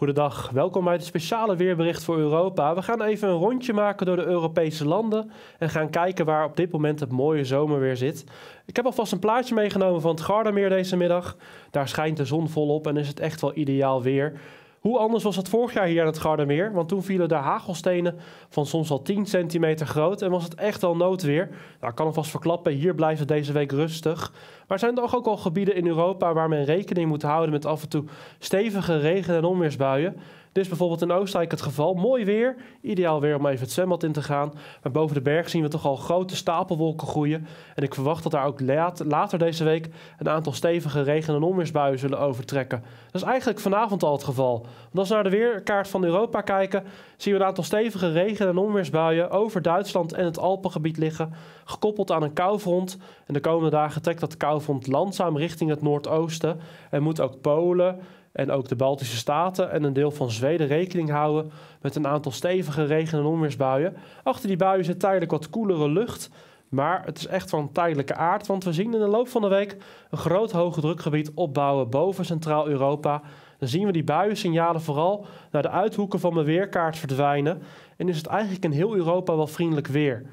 Goedendag, welkom bij het speciale weerbericht voor Europa. We gaan even een rondje maken door de Europese landen en gaan kijken waar op dit moment het mooie zomerweer zit. Ik heb alvast een plaatje meegenomen van het Gardameer deze middag. Daar schijnt de zon volop en is het echt wel ideaal weer. Hoe anders was het vorig jaar hier aan het Gardameer? Want toen vielen er hagelstenen van soms al 10 centimeter groot en was het echt wel noodweer. Nou, ik kan alvast verklappen, hier blijft het deze week rustig. Maar er zijn toch ook al gebieden in Europa waar men rekening moet houden met af en toe stevige regen- en onweersbuien. Dit is bijvoorbeeld in Oostenrijk het geval. Mooi weer, ideaal weer om even het zwembad in te gaan. Maar boven de berg zien we toch al grote stapelwolken groeien. En ik verwacht dat daar ook later deze week een aantal stevige regen- en onweersbuien zullen overtrekken. Dat is eigenlijk vanavond al het geval. Want als we naar de weerkaart van Europa kijken, zien we een aantal stevige regen- en onweersbuien over Duitsland en het Alpengebied liggen, gekoppeld aan een koufront. En de komende dagen trekt dat koufront langzaam richting het noordoosten en moet ook Polen en ook de Baltische Staten en een deel van Zweden rekening houden met een aantal stevige regen- en onweersbuien. Achter die buien zit tijdelijk wat koelere lucht, maar het is echt van tijdelijke aard, want we zien in de loop van de week een groot hoge drukgebied opbouwen boven Centraal-Europa. Dan zien we die buiensignalen vooral naar de uithoeken van de weerkaart verdwijnen en is het eigenlijk in heel Europa wel vriendelijk weer.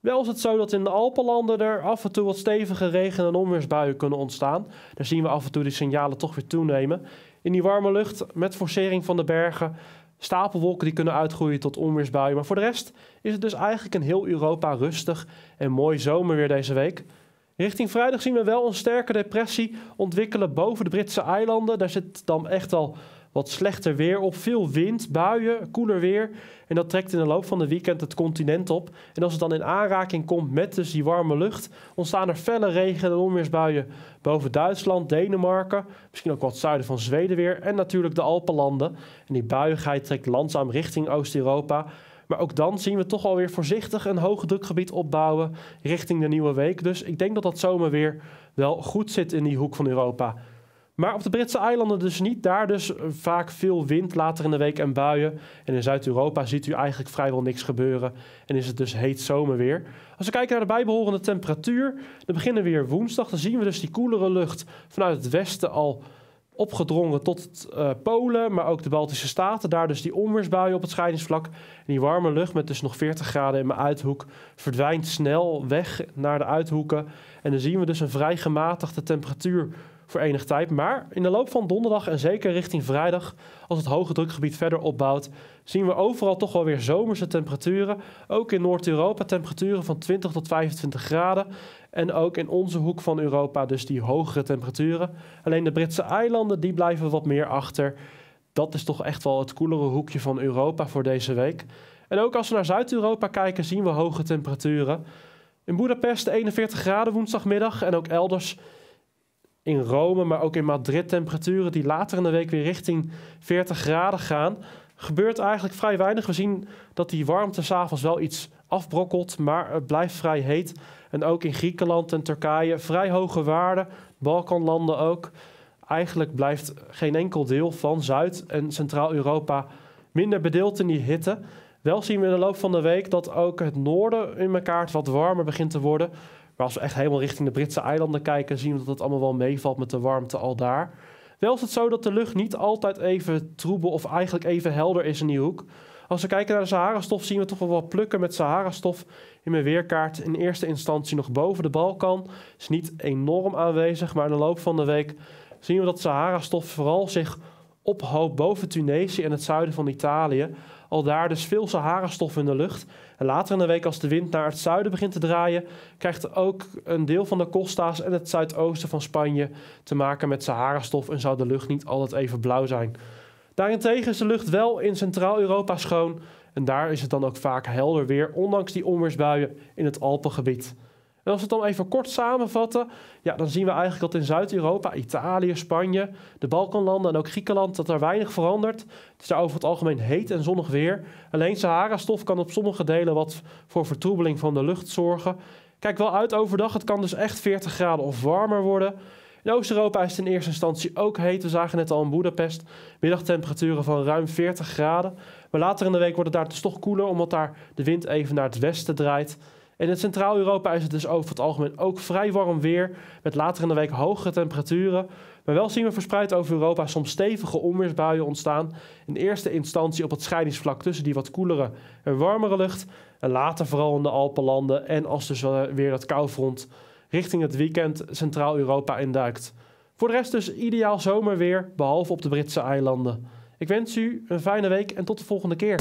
Wel is het zo dat in de Alpenlanden er af en toe wat stevige regen- en onweersbuien kunnen ontstaan. Daar zien we af en toe die signalen toch weer toenemen. In die warme lucht met forcering van de bergen, stapelwolken die kunnen uitgroeien tot onweersbuien. Maar voor de rest is het dus eigenlijk in heel Europa rustig en mooi zomerweer deze week. Richting vrijdag zien we wel een sterke depressie ontwikkelen boven de Britse eilanden. Daar zit dan echt al wat slechter weer op. Veel wind, buien, koeler weer. En dat trekt in de loop van de weekend het continent op. En als het dan in aanraking komt met dus die warme lucht, ontstaan er felle regen- en onweersbuien boven Duitsland, Denemarken, misschien ook wat zuiden van Zweden weer en natuurlijk de Alpenlanden. En die buiigheid trekt langzaam richting Oost-Europa. Maar ook dan zien we toch alweer voorzichtig een hoge drukgebied opbouwen richting de nieuwe week. Dus ik denk dat dat zomerweer wel goed zit in die hoek van Europa. Maar op de Britse eilanden dus niet. Daar dus vaak veel wind later in de week en buien. En in Zuid-Europa ziet u eigenlijk vrijwel niks gebeuren. En is het dus heet zomerweer. Als we kijken naar de bijbehorende temperatuur. Dan beginnen we weer woensdag. Dan zien we dus die koelere lucht vanuit het westen al opgedrongen tot uh, Polen, maar ook de Baltische Staten. Daar dus die onweersbuien op het scheidingsvlak. En die warme lucht met dus nog 40 graden in mijn uithoek verdwijnt snel weg naar de uithoeken. En dan zien we dus een vrij gematigde temperatuur voor enig tijd. Maar in de loop van donderdag en zeker richting vrijdag, als het hoge drukgebied verder opbouwt, zien we overal toch wel weer zomerse temperaturen. Ook in Noord-Europa temperaturen van 20 tot 25 graden. En ook in onze hoek van Europa dus die hogere temperaturen. Alleen de Britse eilanden die blijven wat meer achter. Dat is toch echt wel het koelere hoekje van Europa voor deze week. En ook als we naar Zuid-Europa kijken, zien we hoge temperaturen. In Budapest 41 graden woensdagmiddag en ook elders in Rome, maar ook in Madrid temperaturen die later in de week weer richting 40 graden gaan. Gebeurt eigenlijk vrij weinig. We zien dat die warmte s'avonds wel iets afbrokkelt, maar het blijft vrij heet. En ook in Griekenland en Turkije vrij hoge waarden, Balkanlanden ook. Eigenlijk blijft geen enkel deel van Zuid- en Centraal-Europa minder bedeeld in die hitte. Wel zien we in de loop van de week dat ook het noorden in elkaar wat warmer begint te worden. Maar als we echt helemaal richting de Britse eilanden kijken, zien we dat het allemaal wel meevalt met de warmte al daar. Wel is het zo dat de lucht niet altijd even troebel of eigenlijk even helder is in die hoek. Als we kijken naar de Sahara-stof, zien we toch wel wat plukken met Sahara-stof in mijn weerkaart. In eerste instantie nog boven de Balkan. Is niet enorm aanwezig, maar in de loop van de week zien we dat Sahara-stof vooral zich ophoopt boven Tunesië en het zuiden van Italië. Al daar dus veel Sahara-stof in de lucht. En later in de week, als de wind naar het zuiden begint te draaien, krijgt ook een deel van de Costa's en het zuidoosten van Spanje te maken met Sahara-stof en zou de lucht niet altijd even blauw zijn. Daarentegen is de lucht wel in Centraal-Europa schoon en daar is het dan ook vaak helder weer, ondanks die onweersbuien in het Alpengebied. En als we het dan even kort samenvatten, ja, dan zien we eigenlijk dat in Zuid-Europa, Italië, Spanje, de Balkanlanden en ook Griekenland, dat er weinig verandert. Het is daar over het algemeen heet en zonnig weer. Alleen Sahara-stof kan op sommige delen wat voor vertroebeling van de lucht zorgen. Kijk wel uit overdag, het kan dus echt 40 graden of warmer worden. In Oost-Europa is het in eerste instantie ook heet. We zagen net al in Budapest middagtemperaturen van ruim 40 graden. Maar later in de week wordt het daar dus toch koeler, omdat daar de wind even naar het westen draait. En in Centraal-Europa is het dus over het algemeen ook vrij warm weer, met later in de week hogere temperaturen. Maar wel zien we verspreid over Europa soms stevige onweersbuien ontstaan. In eerste instantie op het scheidingsvlak tussen die wat koelere en warmere lucht. En later vooral in de Alpenlanden en als dus weer dat koufront richting het weekend Centraal-Europa induikt. Voor de rest dus ideaal zomerweer, behalve op de Britse eilanden. Ik wens u een fijne week en tot de volgende keer.